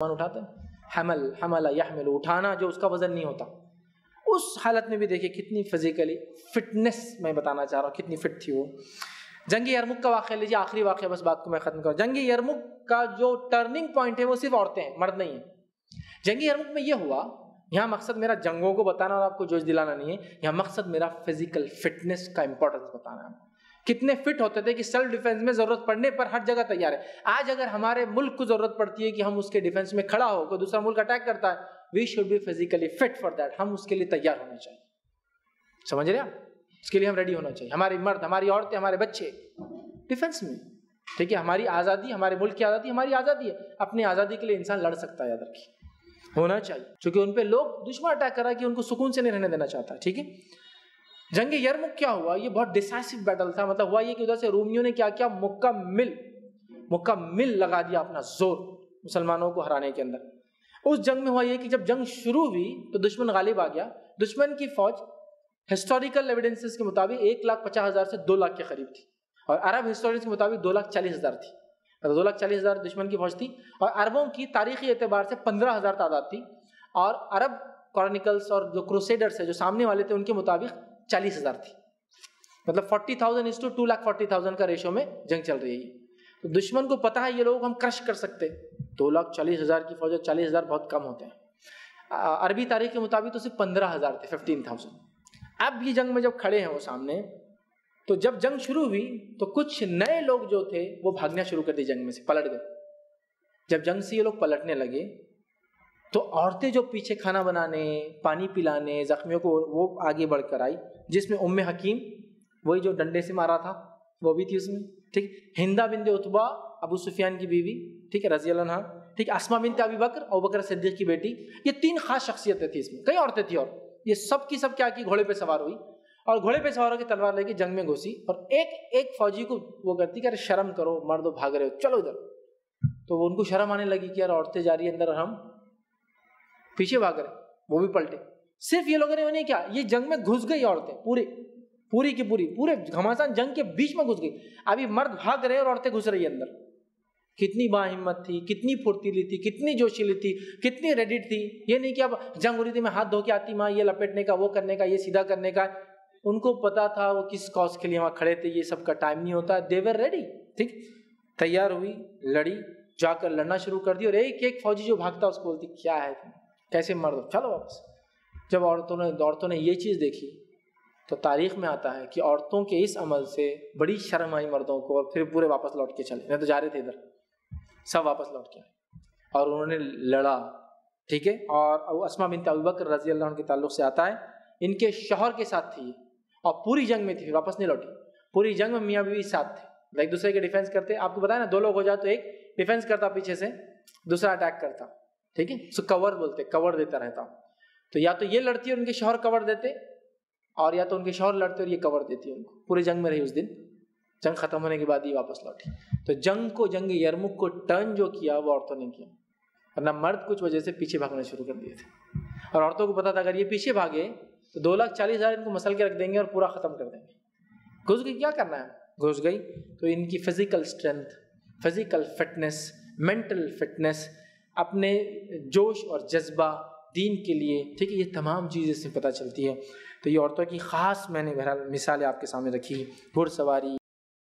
सामान उठाते हमल, हमला यहमिल, उठाना जो उसका वज़न नहीं होता। उस हालत में भी देखिए कितनी फिजिकली फिटनेस मैं बताना चाह रहा हूँ, कितनी फिट थी वो। जंगी यरमुक का वाक़ लीजिए, आखिरी वाक़ बस बात को मैं ख़त्म करूँ। जंगी यरमुक का जो टर्निंग पॉइंट है वो सिर्फ़ औरतें हैं, मर्द नहीं है। जंगी यरमुक में ये हुआ, यहाँ मकसद मेरा जंगों को बताना और आपको जोश दिलाना नहीं है, यहाँ मकसद मेरा फ़िज़िकल फिटनेस का इंपॉर्टेंस बताना है। कितने फिट होते थे कि सेल्फ डिफेंस में ज़रूरत पड़ने पर हर जगह तैयार है। आज अगर हमारे मुल्क को ज़रूरत पड़ती है कि हम उसके डिफेंस में खड़ा हो, कोई दूसरा मुल्क अटैक करता है we should be physically fit for that हम उसके लिए तैयार होना चाहिए। समझ रहे आप? इसके लिए हम रेडी होना चाहिए। हमारे मर्द, हमारी औरतें, हमारे बच्चे डिफेंस में। ठीक है, हमारी आज़ादी, हमारे मुल्क की आज़ादी, हमारी आज़ादी है। अपनी आज़ादी के लिए इंसान लड़ सकता है, याद रखिए। होना चाहिए। क्योंकि उन पर लोग दुश्मन अटैक करा कि उनको सुकून से नहीं रहने देना चाहता। ठीक है? जंग यरमुक क्या हुआ? ये बहुत डिसाइसिव बैटल था। मतलब हुआ ये कि उधर से रोमियो ने क्या किया? मुक्का मिल मुक्का मिल लगा दिया अपना ज़ोर मुसलमानों को हराने के अंदर। उस जंग में हुआ ये कि जब जंग शुरू हुई तो दुश्मन गालिब आ गया। दुश्मन की फौज हिस्टोरिकल एविडेंसेस के मुताबिक एक लाख पचास हज़ार से दो लाख के करीब थी। और अरब हिस्टोरियंस के मुताबिक दो लाख चालीस हज़ार थी। तो दो लाख चालीस हज़ार दुश्मन की फौज थी। और अरबों की तारीखी एतबार से पंद्रह हज़ार तादाद थी। और अरब क्रॉनिकल्स और जो क्रूसेडर्स है, जो सामने वाले थे, उनके मुताबिक चालीस हज़ार थी। मतलब forty thousand is to two lakh forty thousand का रेशो में जंग चल रही है तो दुश्मन को पता है ये लोग हम क्रश कर सकते दो लाख चालीस हज़ार की फौज चालीस हज़ार बहुत कम होते हैं। अरबी तारीख के मुताबिक तो सिर्फ़ पंद्रह हज़ार थे फिफ्टीन थाउज़ेंड अब ये जंग में जब खड़े हैं वो सामने तो जब जंग शुरू हुई तो कुछ नए लोग जो थे, वो भागना शुरू कर दिए जंग में से, पलट गए। जब जंग से ये लोग पलटने लगे तो औरतें जो पीछे खाना बनाने, पानी पिलाने, जख्मियों को वो आगे बढ़कर आई, जिसमें उम्म हकीम, वही जो डंडे से मारा था, वो भी थी उसमें, ठीक? हिंदा बिंद उतबा, अबू सुफियान की बीवी, ठीक है रज़ी अल्लाह ठीक असमा बिनते अबी बकर और बकर सिद्दीक की बेटी, ये तीन खास शख्सियतें थी इसमें, कई औरतें थी और, ये सब की सब क्या की, घोड़े पे सवार हुई, और घोड़े पे सवार होकर तलवार लेके जंग में घुसी, और एक एक फौजी को वो करती कि अरे शर्म करो, मर्दो भाग रहे हो, चलो इधर। तो वो उनको शर्म आने लगी कि यार औरतें जा रही है अंदर हम पीछे भाग रहे, वो भी पलटे। सिर्फ़ ये लोगों ने उन्हें क्या, ये जंग में घुस गई औरतें, पूरी पूरी की पूरी, पूरे घमासान जंग के बीच में घुस गई। अभी मर्द भाग रहे और औरतें घुस रही है अंदर। कितनी बाहिम्मत थी, कितनी फुर्तीली थी, कितनी जोशीली थी, कितनी रेडिट थी। ये नहीं कि अब जंग हो रही थी, मैं हाथ धो के आती माँ, ये लपेटने का, वो करने का, ये सीधा करने का। उनको पता था वो किस कॉज के लिए वहाँ खड़े थे, ये सब का टाइम नहीं होता। देवर रेडी ठीक? तैयार हुई, लड़ी, जाकर लड़ना शुरू कर दी और एक एक फौजी जो भागता, उसको बोलती, क्या है कैसे मर दो? चलो वापस। जब औरतों ने औरतों ने ये चीज़ देखी तो तारीख में आता है कि औरतों के इस अमल से बड़ी शर्म आई मर्दों को और फिर पूरे वापस लौट के चले। नहीं तो जा रहे थे इधर। सब वापस लौट के और उन्होंने लड़ा, ठीक है? और असमा बिन तबकर रज़ी अल्लाह के ताल्लुक से आता है, इनके शोहर के साथ थी और पूरी जंग में थी वापस नहीं लौटी। पूरी जंग में मियाँ बीवी साथ थे। एक दूसरे के डिफेंस करते, आपको बताया ना, दो लोग हो जाए तो एक डिफेंस करता पीछे से, दूसरा अटैक करता। ठीक है? सो कवर बोलते कवर देता रहता हूँ। तो या तो ये लड़ती है उनके शोहर कवर देते, और या तो उनके शोहर लड़ते और ये कवर देती है उनको। पूरे जंग में रही उस दिन। जंग खत्म होने के बाद ही वापस लौटी। तो जंग को, जंग यरमुख को टर्न जो किया, वो औरतों ने किया। वरना मर्द कुछ वजह से पीछे भागना शुरू कर दिए थे। और औरतों को पता था, अगर ये पीछे भागे तो दो लाख चालीस हज़ार इनको मसल के रख देंगे और पूरा खत्म कर देंगे। घुस गई, क्या करना है? घुस गई। तो इनकी physical strength physical fitness mental fitness अपने जोश और जज्बा दीन के लिए। ठीक है, ये तमाम चीज़ें इससे पता चलती है। तो ये औरतों की ख़ास मैंने बहरहाल मिसालें आपके सामने रखी घुड़सवारी